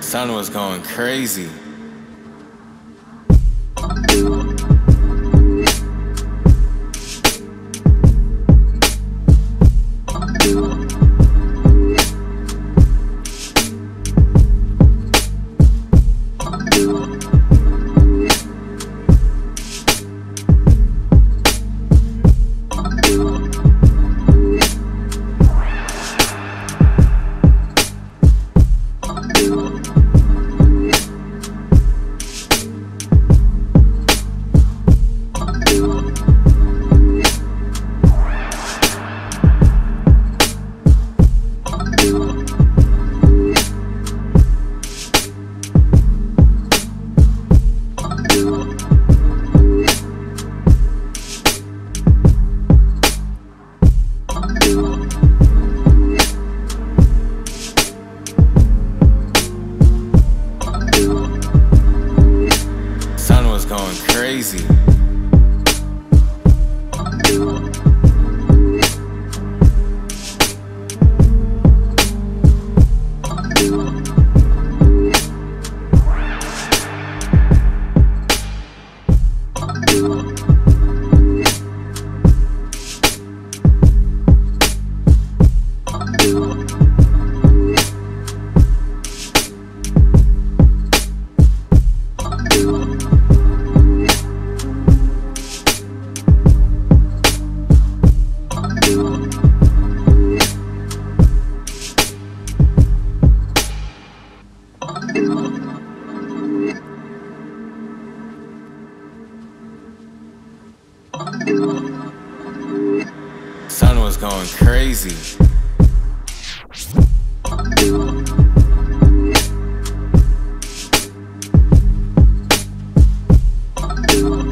Sun was going crazy. Crazy. Sun was going crazy. Thank